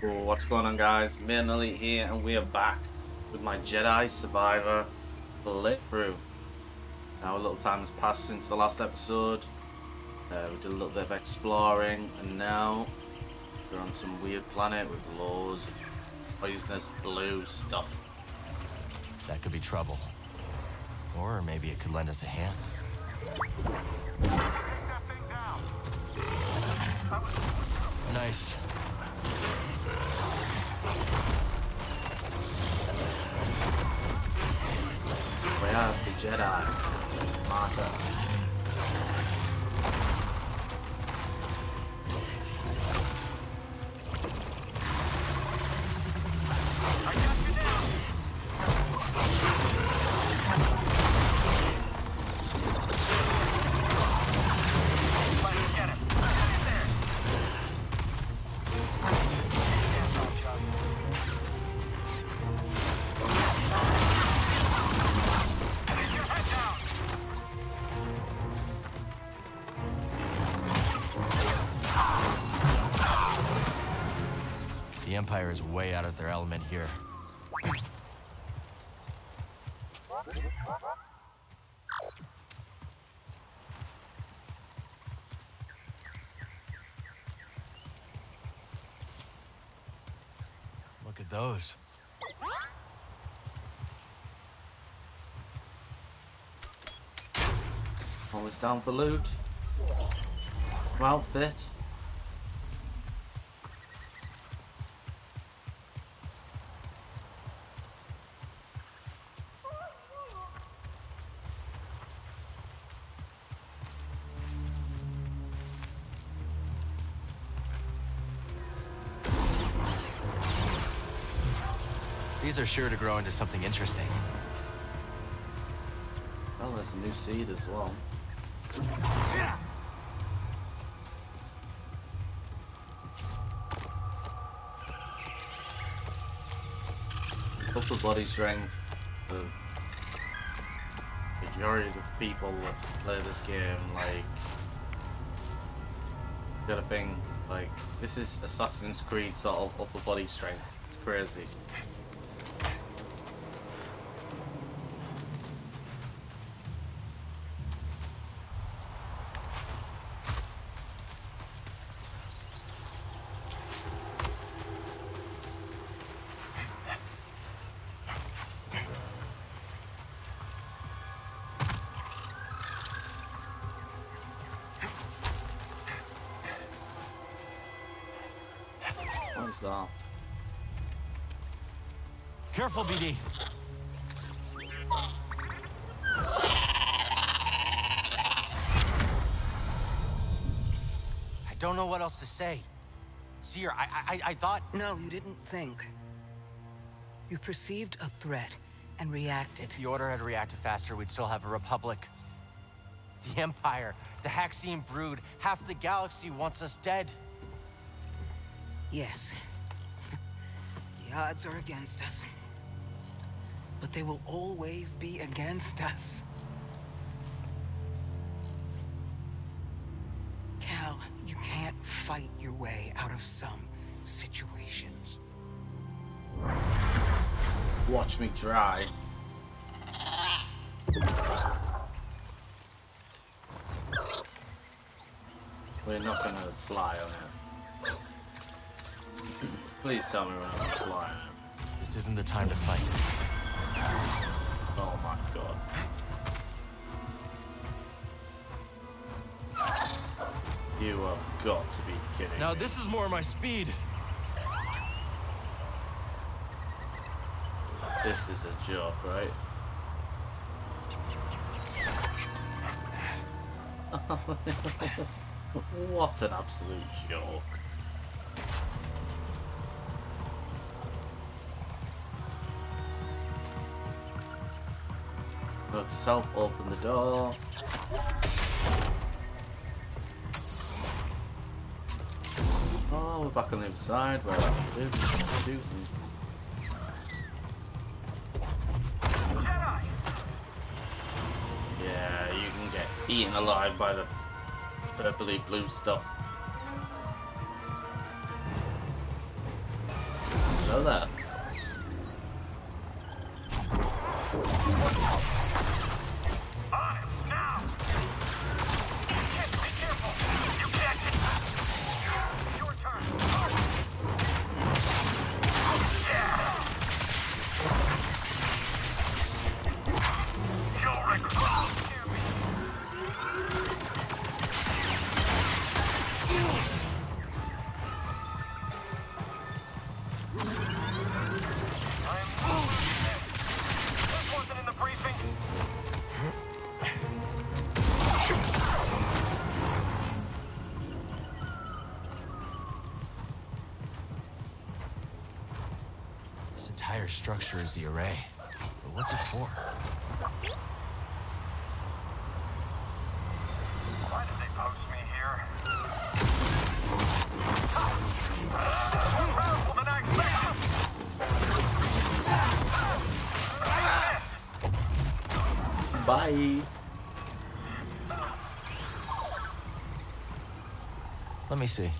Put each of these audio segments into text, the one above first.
What's going on guys? Elite here and we are back with my Jedi Survivor playthrough. Now a little time has passed since the last episode. Uh, we did a little bit of exploring and now we're on some weird planet with loads of poisonous blue stuff. That could be trouble. Or maybe it could lend us a hand. Nice. We have the Jedi. Marta. Empire is way out of their element here. Look at those. Always down for loot. Well, bit. Sure to grow into something interesting. Oh, there's a new seed as well. Upper body strength. The majority of the people that play this game, like, got a thing, like, this is Assassin's Creed sort of upper body strength. It's crazy. Careful, BD. I don't know what else to say. Cere, I, I, I thought... No, you didn't think. You perceived a threat and reacted. If the Order had reacted faster, we'd still have a Republic. The Empire, the Haxian Brood, half the galaxy wants us dead. Yes. The odds are against us. But they will always be against us. Cal, you can't fight your way out of some situations. Watch me try. We're not gonna fly on it. Please tell me we're not gonna fly on it. This isn't the time to fight. God. You have got to be kidding Now me. this is more my speed. This is a joke, right? what an absolute joke. Note to self, open the door. Oh, we're back on the other side where I can do shooting. Yeah, you can get eaten alive by the purpley blue stuff. Hello there. Structure is the array. But what's it for? Why did they post me here? Powerful than I expected. Bye. Let me see.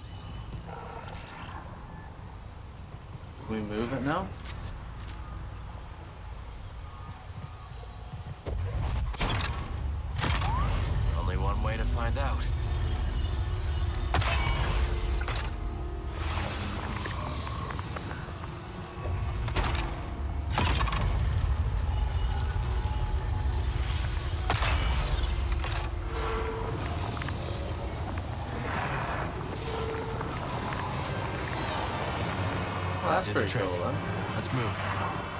That's pretty cool then. Let's move.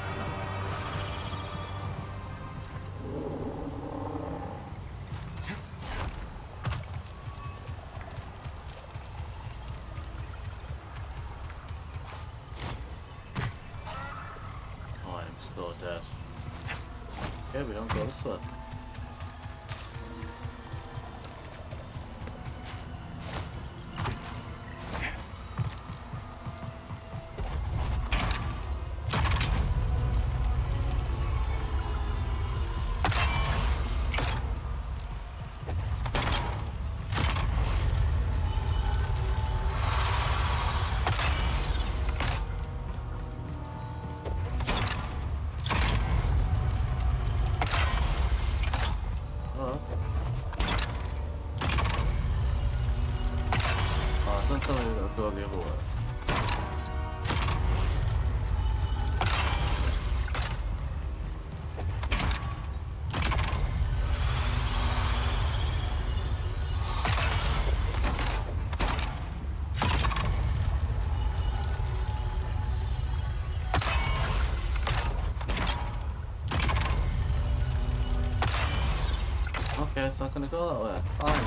It's not gonna go that way. Fine.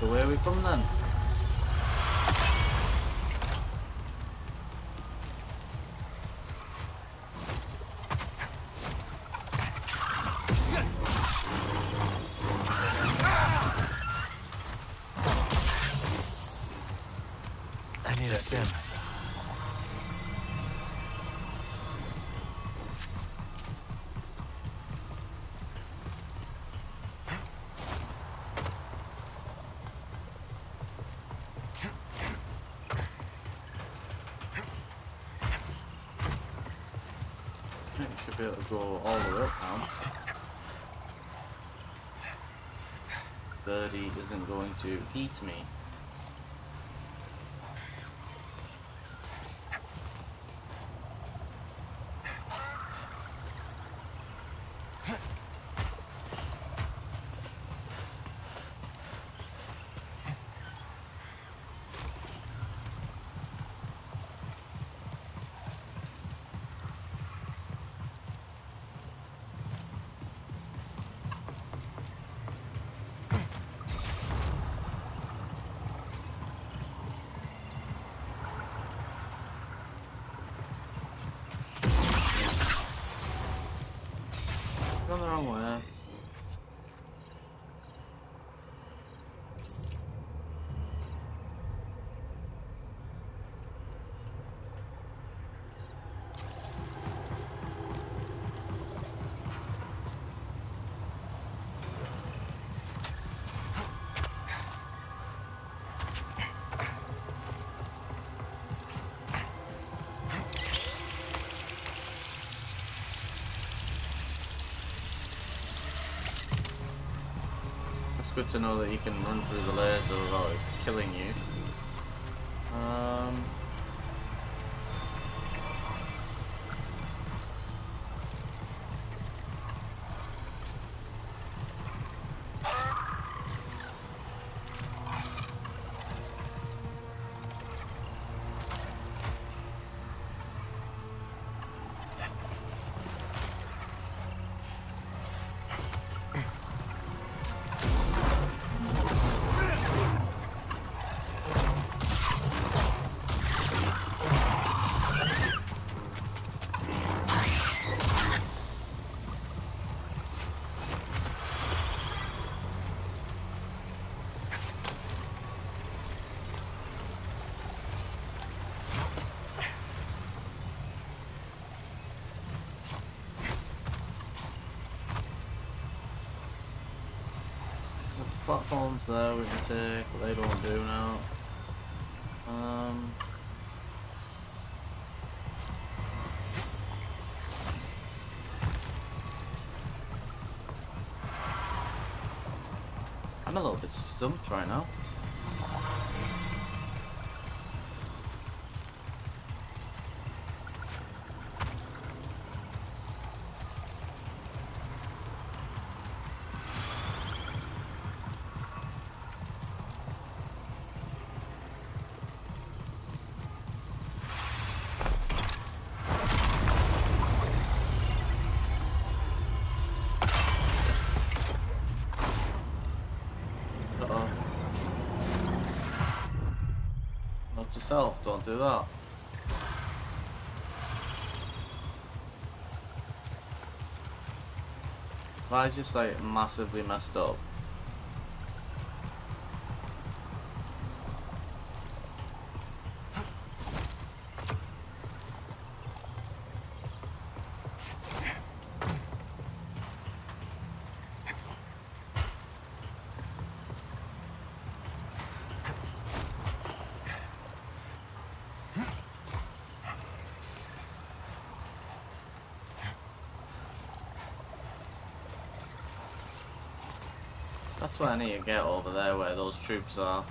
So where are we from then? Isn't going to eat me. Gone the wrong good to know that you can run through the layers without it killing you. Platforms there we can take, but they don't do now. Um, I'm a little bit stumped right now. I just like massively messed up. That's what I need to get over there where those troops are.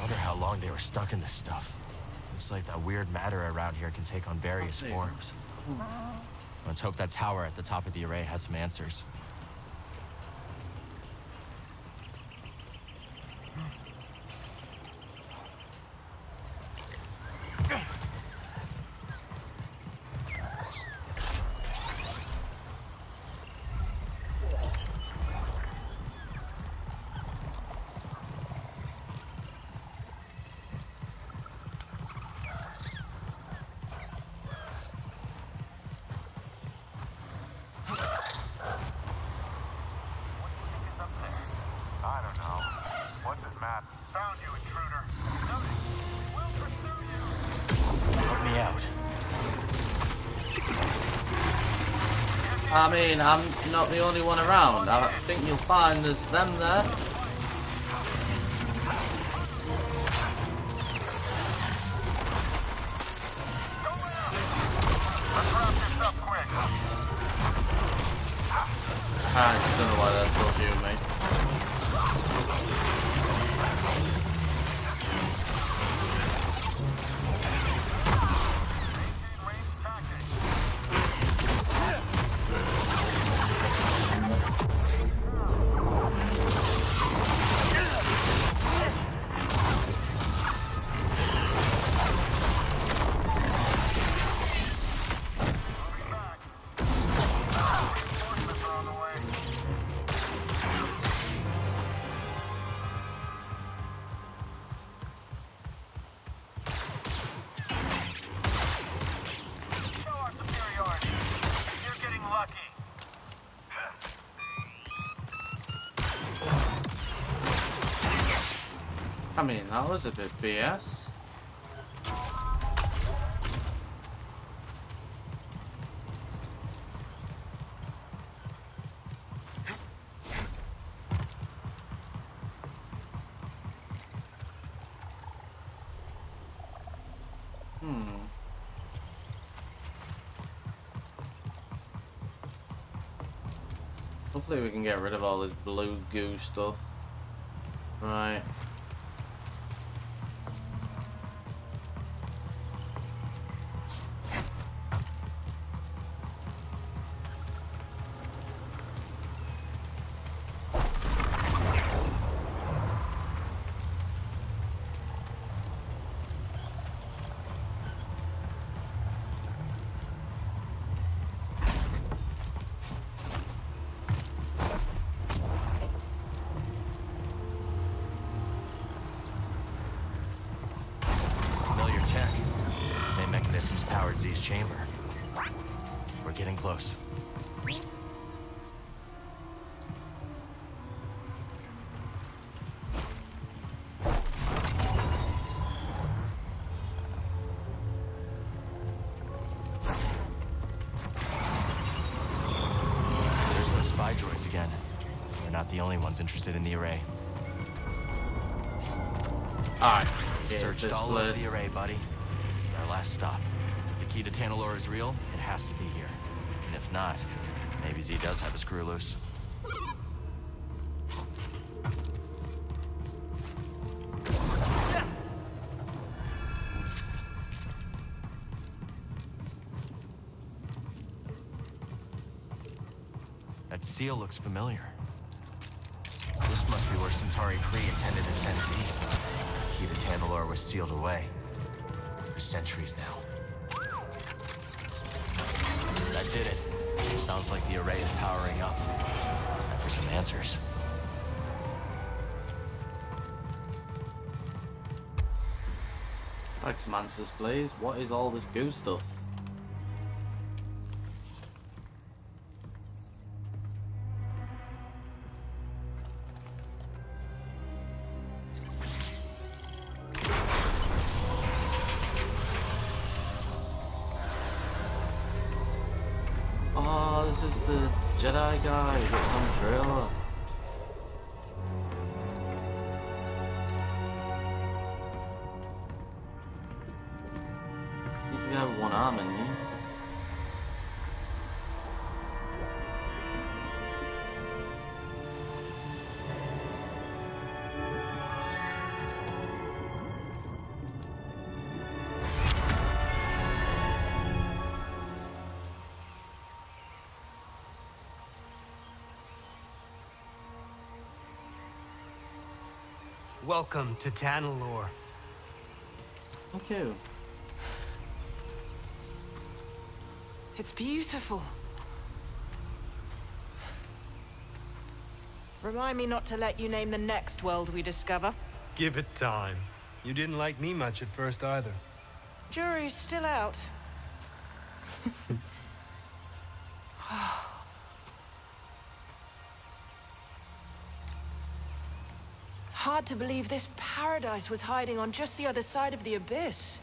Wonder how long they were stuck in this stuff. Looks like that weird matter around here can take on various forms. Let's hope that tower at the top of the array has some answers. Map? Found you, intruder. Noted. We'll pursue you. Help me out. I mean, I'm not the only one around. I think you'll find there's them there. I mean, that was a bit BS. Hmm. Hopefully we can get rid of all this blue goo stuff. Right. Zee's chamber. We're getting close. There's those spy droids again. They're not the only ones interested in the array. Alright. Searched all over the array, buddy. This is our last stop. Key to Tanalor is real, it has to be here. And if not, maybe Zee does have a screw loose. That seal looks familiar. This must be where Santari Khri intended to send Zee. The Key to Tanalor was sealed away. For centuries now. That did it. Sounds like the array is powering up. Time for some answers. Some answers, please. What is all this goo stuff? Welcome to Tanalor. Thank you. It's beautiful. Remind me not to let you name the next world we discover. Give it time. You didn't like me much at first either. Jury's still out. Hard to believe this paradise was hiding on just the other side of the abyss.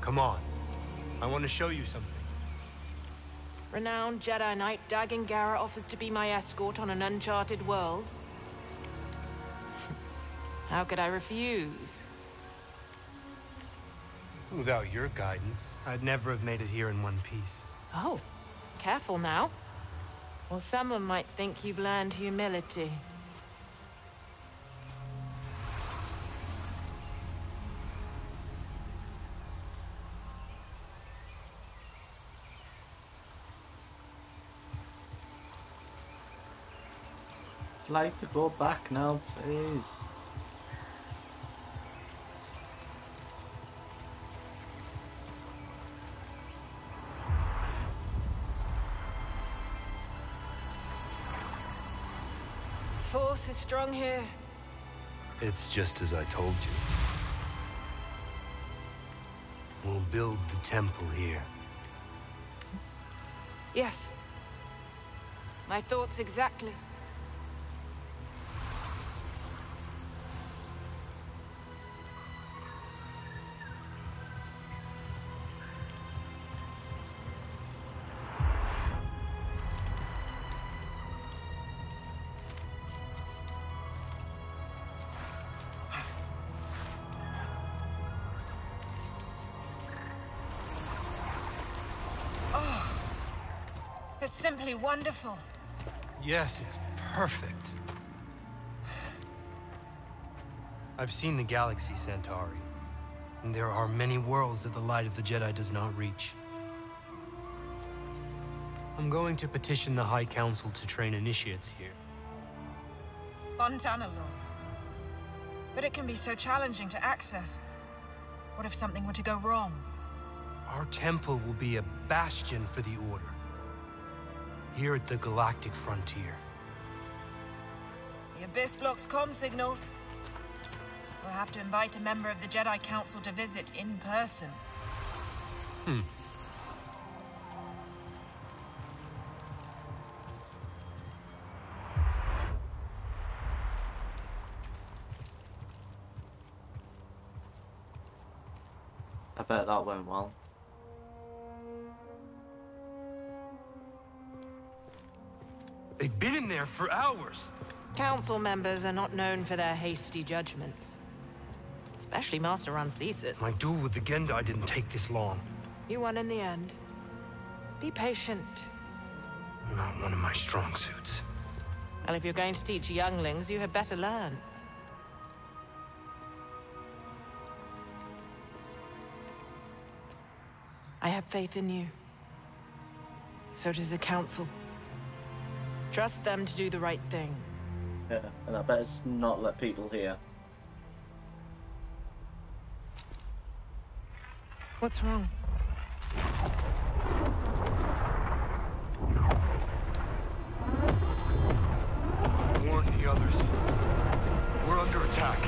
Come on. I want to show you something. Renowned Jedi Knight Dagan Gera offers to be my escort on an uncharted world. How could I refuse? Without your guidance, I'd never have made it here in one piece. Oh, careful now. Or someone might think you've learned humility. I'd like to go back now, please. Strong here. It's just as I told you. We'll build the temple here. Yes. My thoughts exactly. Wonderful. Yes, it's perfect. I've seen the galaxy, Santari. And there are many worlds that the light of the Jedi does not reach. I'm going to petition the High Council to train initiates here. Fontana. But it can be so challenging to access. What if something were to go wrong? Our temple will be a bastion for the Order. Here at the galactic frontier. The Abyss blocks comm signals. We'll have to invite a member of the Jedi Council to visit in person. Hmm. There for hours. Council members are not known for their hasty judgments. Especially Master Rancisis. My duel with the Gendai didn't take this long. You won in the end. Be patient. Not one of my strong suits. Well, if you're going to teach younglings, you had better learn. I have faith in you. So does the Council. Trust them to do the right thing. Yeah, and I better it's not let people hear. What's wrong? Warn the others. We're under attack.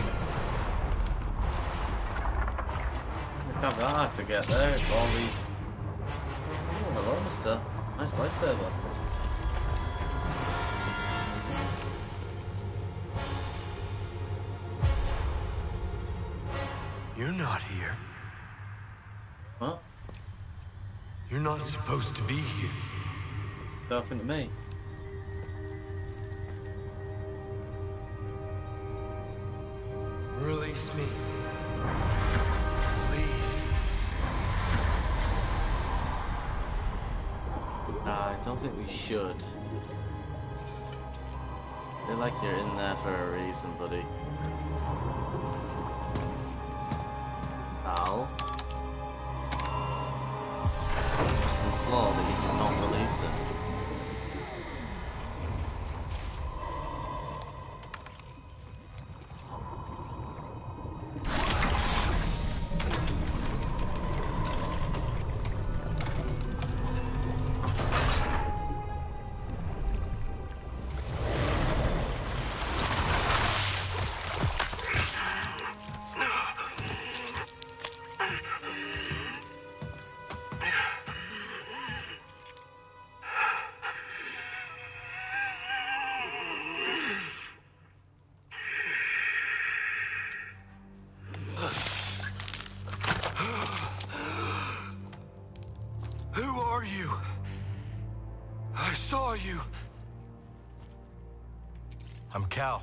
Look how hard to get there. It's all these. Oh, hello, mister. Nice lightsaber. You're not here. What? You're not supposed to be here. Talking to me. Release me. Please. Nah, I don't think we should. Feel like you're in there for a reason, buddy. Al. Just implore that you cannot release it. You. I'm Cal.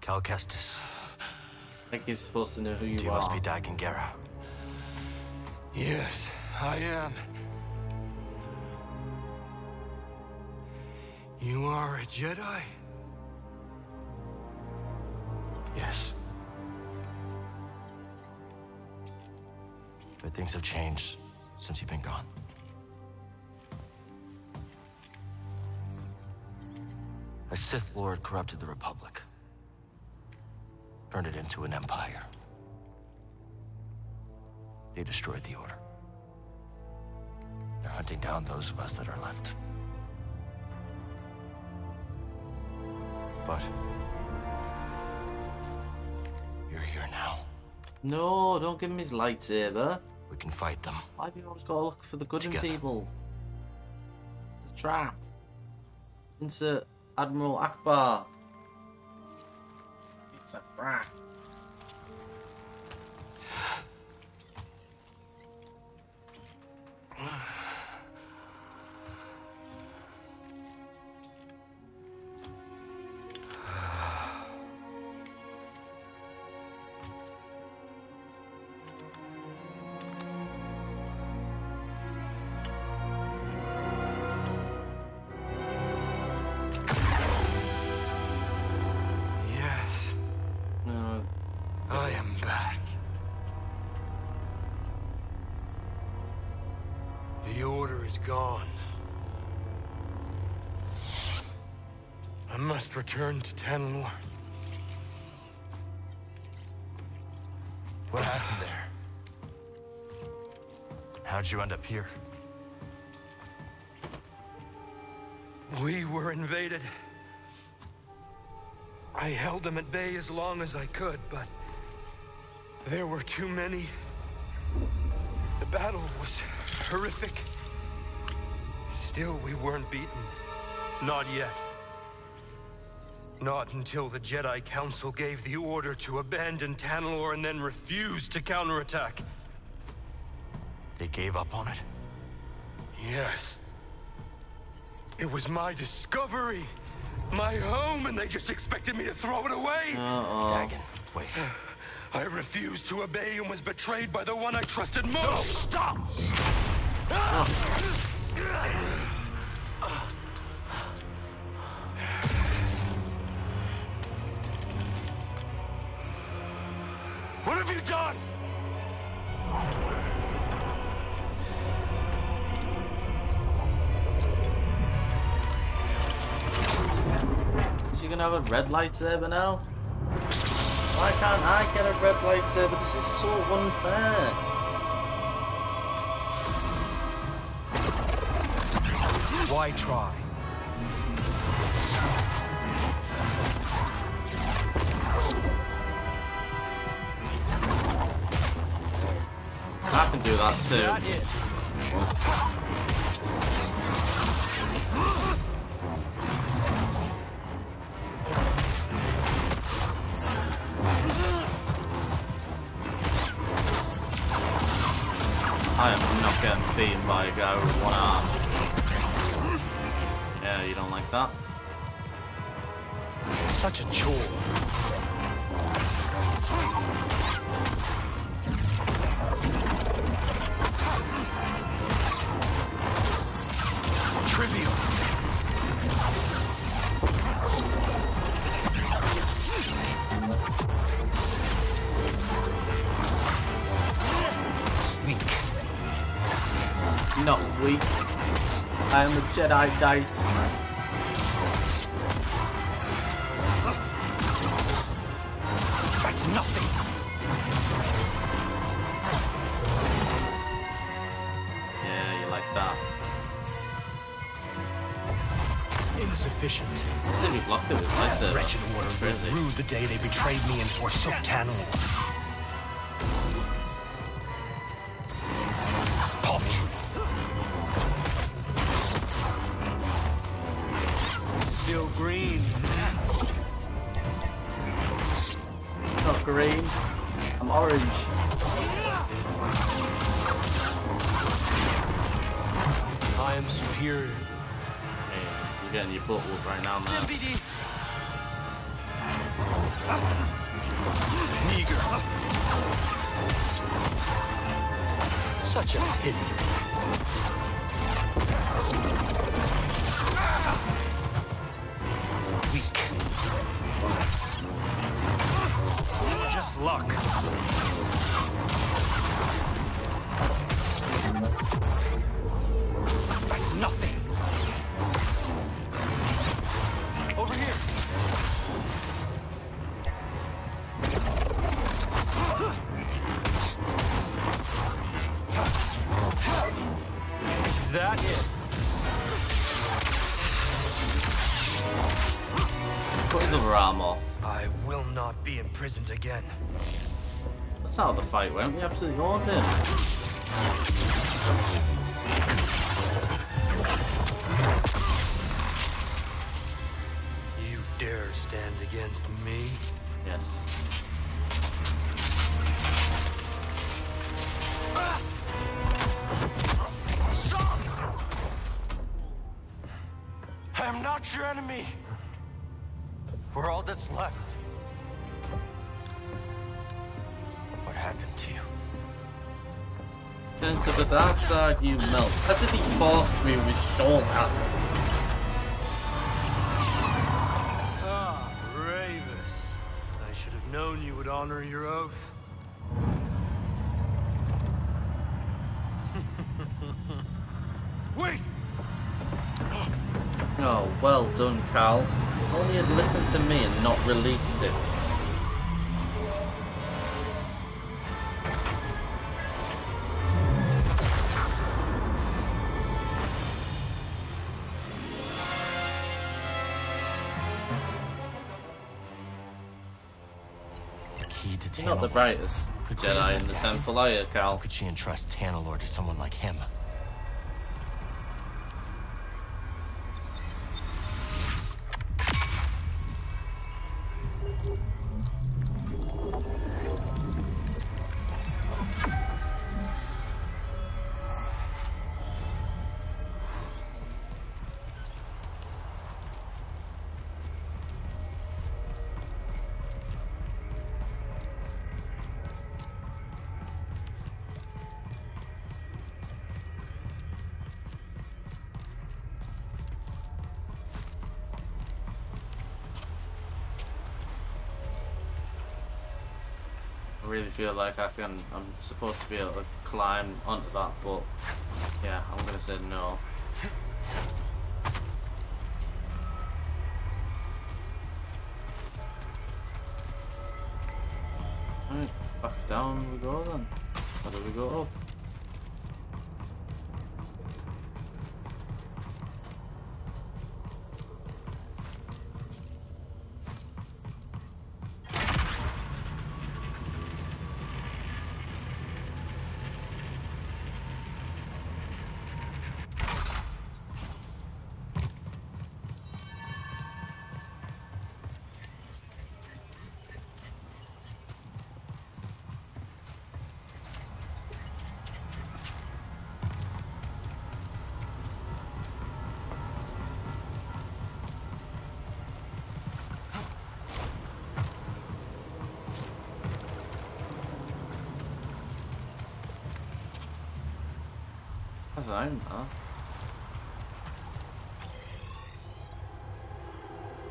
Cal Kestis. I think you're supposed to know who you, You are. You must be Dagan Gera. Yes, I am. You are a Jedi? Yes. But things have changed since you've been gone. A Sith Lord corrupted the Republic. Turned it into an empire. They destroyed the Order. They're hunting down those of us that are left. But... You're here now. No, don't give him his lightsaber. We can fight them. Why have you always got to look for the good Together. in people? It's a trap. Insert Admiral Ackbar. It's a trap. Gone. I must return to Tanalor. What happened there? How'd you end up here? We were invaded. I held them at bay as long as I could, but there were too many. The battle was horrific. Still, we weren't beaten. Not yet. Not until the Jedi Council gave the order to abandon Tanalor and then refused to counterattack. They gave up on it? Yes. It was my discovery. My home, and they just expected me to throw it away. Uh-oh. Dagan, wait. I refused to obey and was betrayed by the one I trusted most. No, stop! Ah! Ah! What have you done? Is he gonna have a red lightsaber now? Why can't I get a red lightsaber? This is so unfair. Why try? I can do that too. I am not getting beaten by a guy with one arm. Yeah, you don't like that? Such a chore. Trivial. Weak. Not weak. I am a Jedi Knight. Still green. Not green. I'm orange. I am superior. Hey, you're getting your butt whooped right now, man. Meager. Such a pity. Luck. Fight went. We absolutely owned him. You dare stand against me? Yes. Stop! I am not your enemy. We're all that's left. To the dark side, you melt. As if he forced me with his shoulder. Ah, Ravis. I should have known you would honor your oath. Wait! Oh, well done, Cal. If only you'd listened to me and not released it. Key to You're not the brightest Could Jedi in the temple, are you, How could she entrust Tanalorr to someone like him? Feel like I can. I'm supposed to be able to climb onto that, but yeah, I'm gonna say no.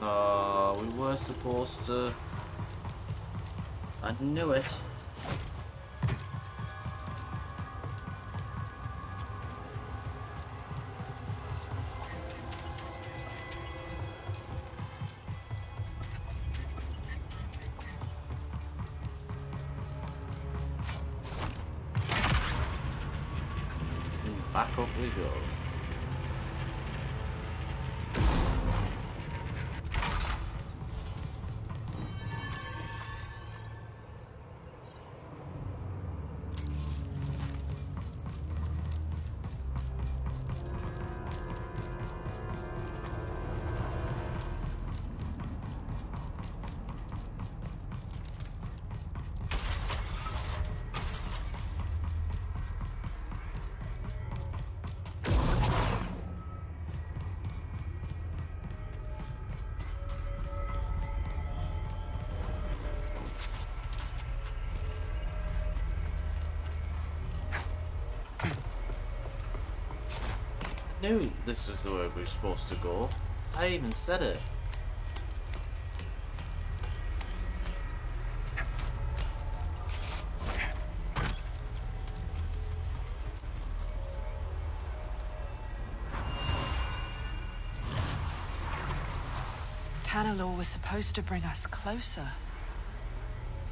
Oh, we were supposed to. I knew it. Back up we go. This is the way we're supposed to go. I even said it. Tanalorr was supposed to bring us closer.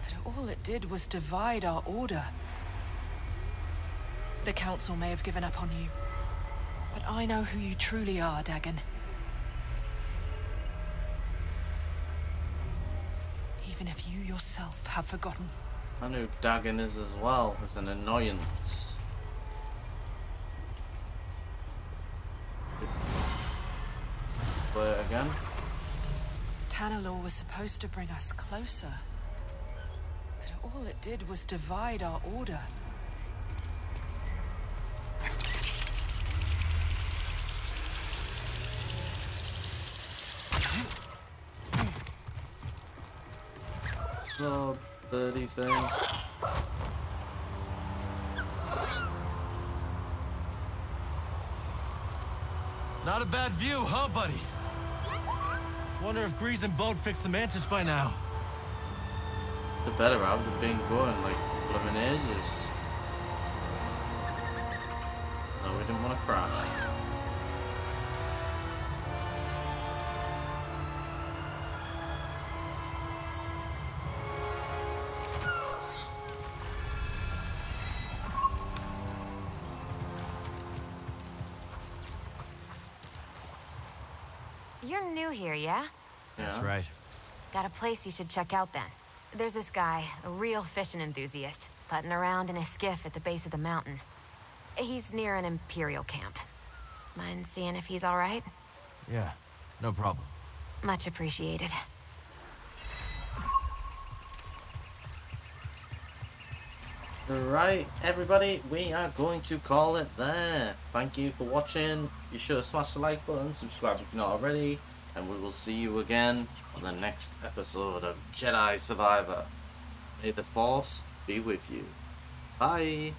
But all it did was divide our order. The Council may have given up on you. But I know who you truly are, Dagan. Even if you yourself have forgotten. I know Dagan is as well as an annoyance. Play it again. Tanalorr was supposed to bring us closer. But all it did was divide our order. Oh, birdie thing. Not a bad view, huh, buddy? Wonder if Greez and Bode fixed the mantis by now. The better out of been going like blooming ages. No, we didn't want to crash. You're new here, yeah? That's right. Got a place you should check out then. There's this guy, a real fishing enthusiast, putting around in a skiff at the base of the mountain. He's near an Imperial camp. Mind seeing if he's alright? Yeah, no problem. Much appreciated. Right, everybody, we are going to call it there. Thank you for watching. Be sure to smash the like button, subscribe if you're not already, and we will see you again on the next episode of Jedi Survivor. May the Force be with you. Bye.